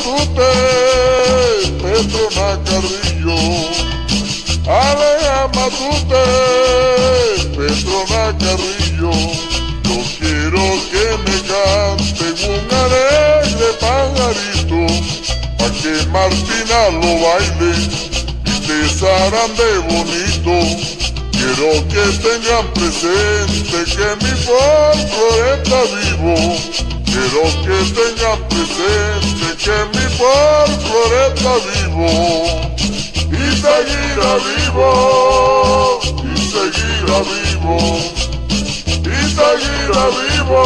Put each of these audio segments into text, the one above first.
Matute, Petrona Carrillo. Alea Matute, Petrona Carrillo. Yo quiero que me canten un alegre pajarito, pa' que Martina lo baile y te de bonito. Quiero que tengan presente que mi folclore está vivo. Quiero que tengan presente que mi folclore está vivo. Y seguirá vivo, y seguirá vivo, y seguirá vivo,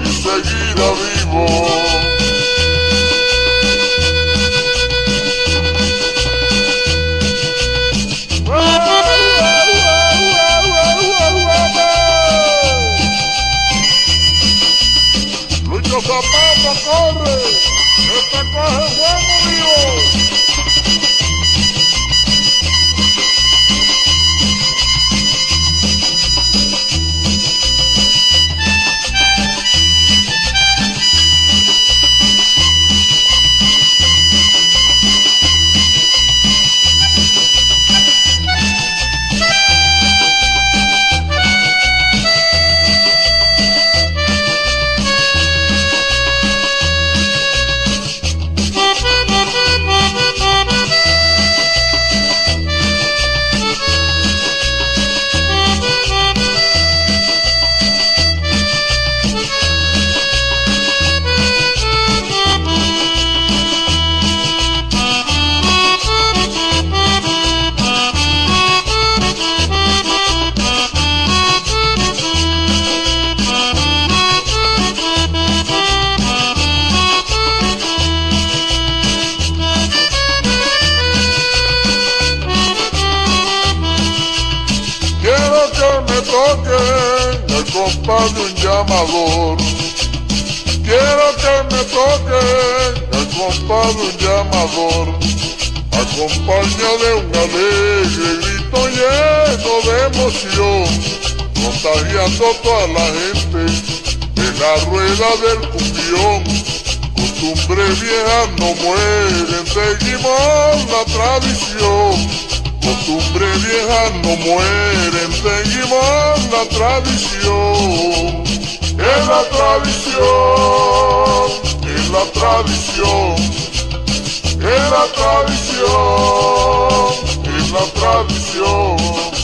y seguirá vivo. Este coge Juan Río. Compadre un llamador. Quiero que me toque el compadre un llamador. Acompaña de un alegre grito lleno de emoción, contagiando toda la gente en la rueda del cumbión. Costumbre vieja no mueren, seguimos la tradición Costumbre vieja no mueren, seguimos la tradición. Es la tradición, es la tradición, es la tradición, es la tradición.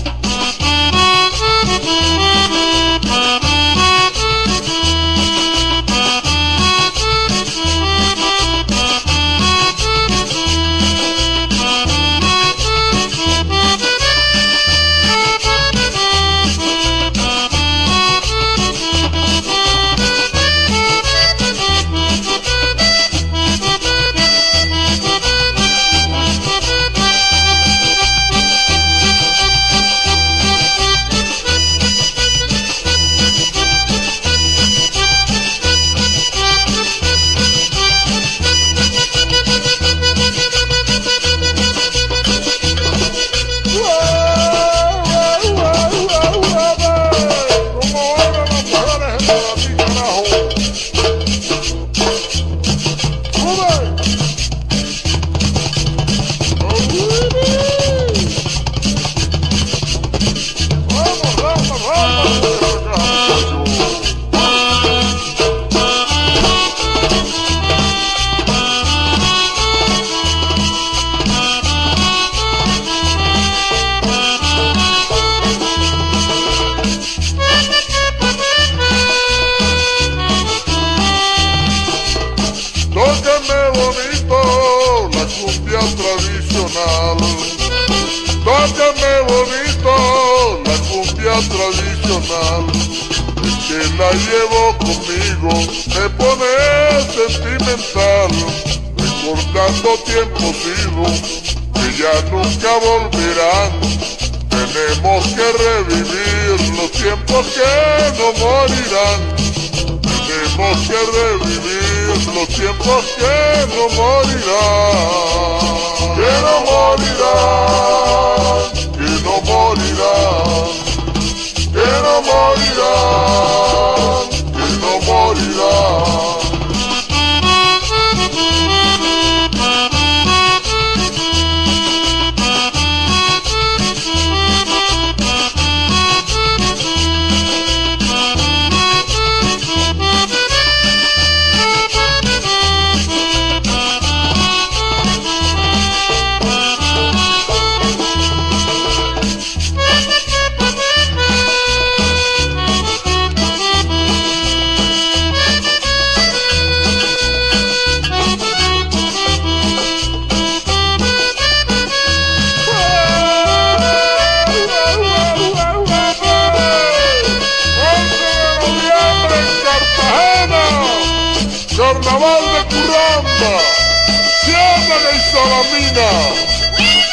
love, you gotta hold. pone bonito la cumbia tradicional. Es que la llevo conmigo, me pone sentimental, recordando tiempos vivos que ya nunca volverán. Tenemos que revivir los tiempos que no morirán. Tenemos que revivir los tiempos que no morirán. Carnaval de Curramba, Siana y Salamina.